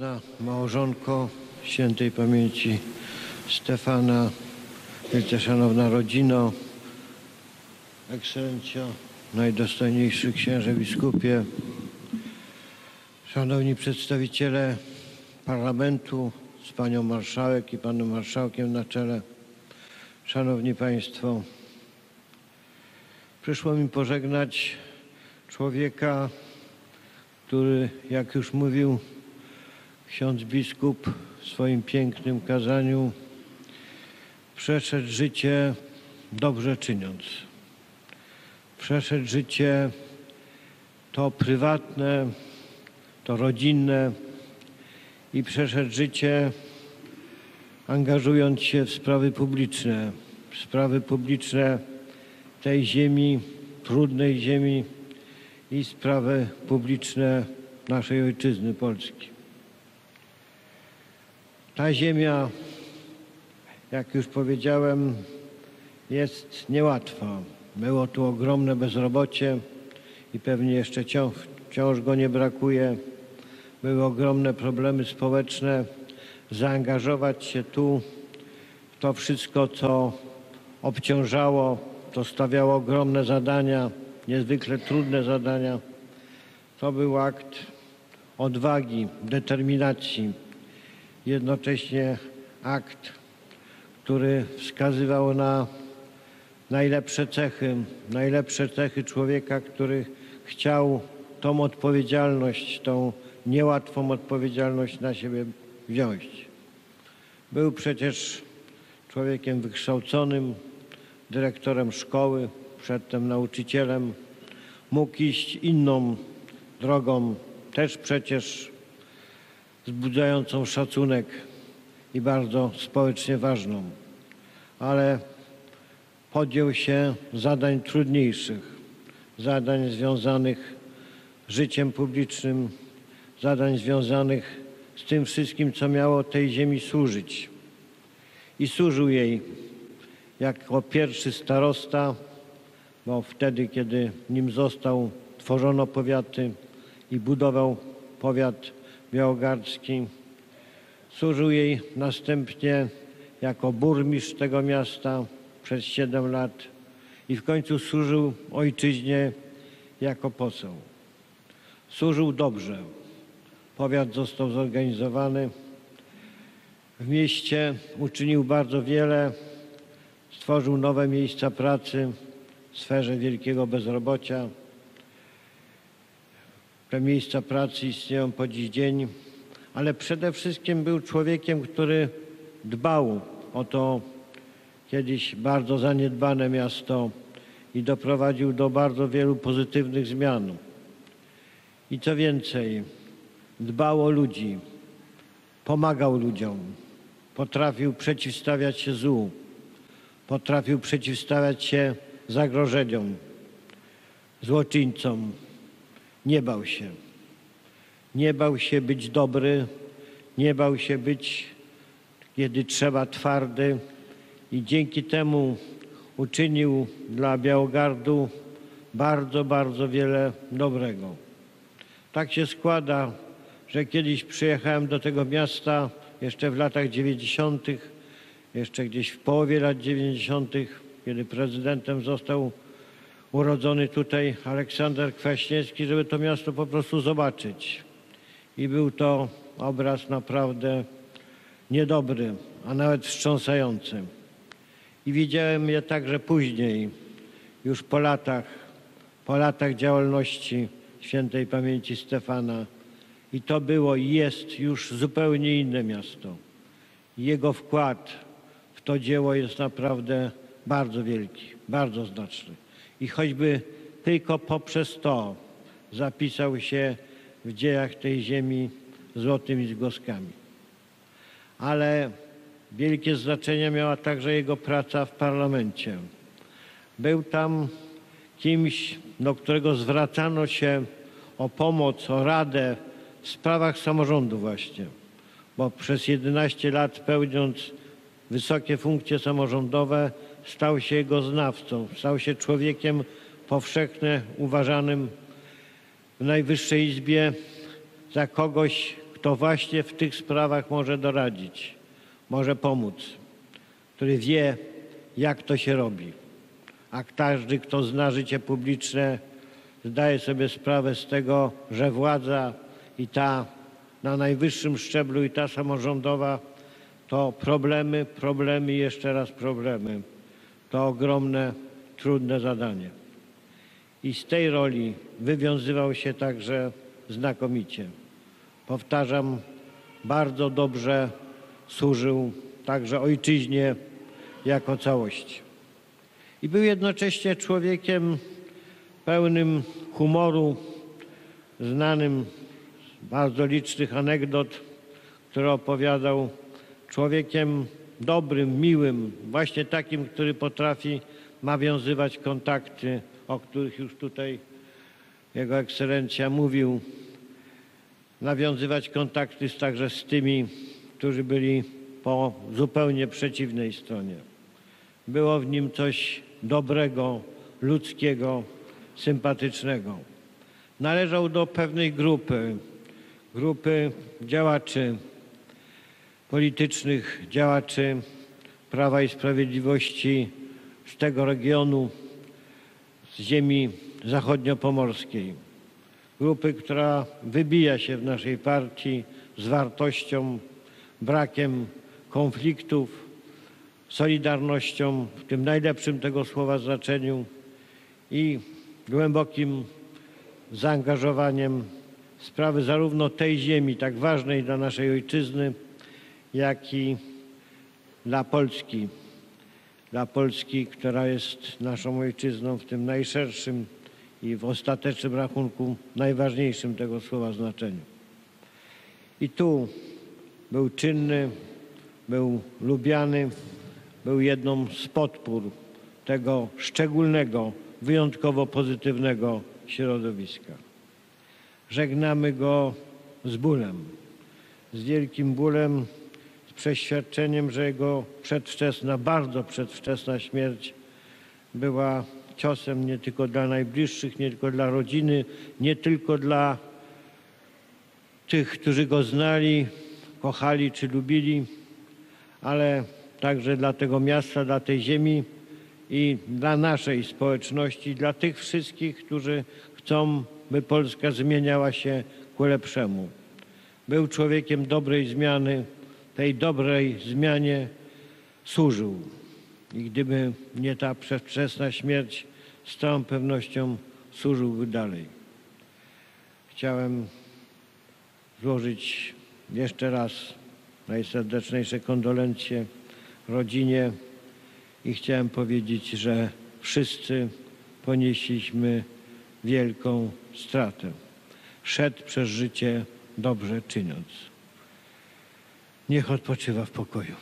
Na małżonko świętej pamięci Stefana, wielce szanowna rodzino, ekscelencjo, najdostojniejszy księże biskupie, szanowni przedstawiciele parlamentu z panią marszałek i panem marszałkiem na czele, szanowni państwo, przyszło mi pożegnać człowieka, który, jak już mówił ksiądz biskup w swoim pięknym kazaniu, przeszedł życie dobrze czyniąc. Przeszedł życie to prywatne, to rodzinne i przeszedł życie angażując się w sprawy publiczne, w sprawy publiczne tej ziemi, trudnej ziemi i sprawy publiczne naszej ojczyzny Polski. Ta ziemia, jak już powiedziałem, jest niełatwa. Było tu ogromne bezrobocie i pewnie jeszcze wciąż, wciąż go nie brakuje. Były ogromne problemy społeczne. Zaangażować się tu w to wszystko, co obciążało, to stawiało ogromne zadania, niezwykle trudne zadania. To był akt odwagi, determinacji, jednocześnie akt, który wskazywał na najlepsze cechy, najlepsze cechy człowieka, który chciał tą odpowiedzialność, tą niełatwą odpowiedzialność na siebie wziąć. Był przecież człowiekiem wykształconym, dyrektorem szkoły, przedtem nauczycielem. Mógł iść inną drogą, też przecież wzbudzającą szacunek i bardzo społecznie ważną, ale podjął się zadań trudniejszych, zadań związanych z życiem publicznym, zadań związanych z tym wszystkim, co miało tej ziemi służyć. I służył jej jako pierwszy starosta, bo wtedy, kiedy nim został, tworzono powiaty i budował powiat białogardzki. Służył jej następnie jako burmistrz tego miasta przez 7 lat i w końcu służył ojczyźnie jako poseł. Służył dobrze. Powiat został zorganizowany. W mieście uczynił bardzo wiele. Stworzył nowe miejsca pracy w sferze wielkiego bezrobocia. Te miejsca pracy istnieją po dziś dzień, ale przede wszystkim był człowiekiem, który dbał o to kiedyś bardzo zaniedbane miasto i doprowadził do bardzo wielu pozytywnych zmian. I co więcej, dbał o ludzi, pomagał ludziom, potrafił przeciwstawiać się złu, potrafił przeciwstawiać się zagrożeniom, złoczyńcom. Nie bał się. Nie bał się być dobry, nie bał się być, kiedy trzeba, twardy i dzięki temu uczynił dla Białogardu bardzo, bardzo wiele dobrego. Tak się składa, że kiedyś przyjechałem do tego miasta jeszcze w latach 90., jeszcze gdzieś w połowie lat 90., kiedy prezydentem został urodzony tutaj Aleksander Kwaśniewski, żeby to miasto po prostu zobaczyć. I był to obraz naprawdę niedobry, a nawet wstrząsający. I widziałem je także później, już po latach, po latach działalności świętej pamięci Stefana. I to było i jest już zupełnie inne miasto. Jego wkład w to dzieło jest naprawdę bardzo wielki, bardzo znaczny. I choćby tylko poprzez to zapisał się w dziejach tej ziemi złotymi zgłoskami. Ale wielkie znaczenie miała także jego praca w parlamencie. Był tam kimś, do którego zwracano się o pomoc, o radę w sprawach samorządu właśnie, bo przez 11 lat pełniąc wysokie funkcje samorządowe stał się jego znawcą, stał się człowiekiem powszechnie uważanym w Najwyższej Izbie za kogoś, kto właśnie w tych sprawach może doradzić, może pomóc, który wie, jak to się robi. A każdy, kto zna życie publiczne, zdaje sobie sprawę z tego, że władza i ta na najwyższym szczeblu, i ta samorządowa, to problemy, problemy jeszcze raz problemy. To ogromne, trudne zadanie. I z tej roli wywiązywał się także znakomicie. Powtarzam, bardzo dobrze służył także ojczyźnie jako całości. I był jednocześnie człowiekiem pełnym humoru, znanym z bardzo licznych anegdot, które opowiadał, człowiekiem dobrym, miłym, właśnie takim, który potrafi nawiązywać kontakty, o których już tutaj Jego Ekscelencja mówił, nawiązywać kontakty także z tymi, którzy byli po zupełnie przeciwnej stronie. Było w nim coś dobrego, ludzkiego, sympatycznego. Należał do pewnej grupy, grupy działaczy politycznych, działaczy Prawa i Sprawiedliwości z tego regionu, z ziemi zachodniopomorskiej. Grupy, która wybija się w naszej partii z wartością, brakiem konfliktów, solidarnością w tym najlepszym tego słowa znaczeniu i głębokim zaangażowaniem sprawy zarówno tej ziemi, tak ważnej dla naszej ojczyzny, jak i dla Polski. Dla Polski, która jest naszą ojczyzną w tym najszerszym i w ostatecznym rachunku najważniejszym tego słowa znaczeniu. I tu był czynny, był lubiany, był jedną z podpór tego szczególnego, wyjątkowo pozytywnego środowiska. Żegnamy go z bólem, z wielkim bólem, przeświadczeniem, że jego przedwczesna, bardzo przedwczesna śmierć była ciosem nie tylko dla najbliższych, nie tylko dla rodziny, nie tylko dla tych, którzy go znali, kochali czy lubili, ale także dla tego miasta, dla tej ziemi i dla naszej społeczności, dla tych wszystkich, którzy chcą, by Polska zmieniała się ku lepszemu. Był człowiekiem dobrej zmiany, tej dobrej zmianie służył. I gdyby nie ta przedwczesna śmierć, z całą pewnością służyłby dalej. Chciałem złożyć jeszcze raz najserdeczniejsze kondolencje rodzinie i chciałem powiedzieć, że wszyscy ponieśliśmy wielką stratę. Szedł przez życie dobrze czyniąc. Niech odpoczywa w pokoju.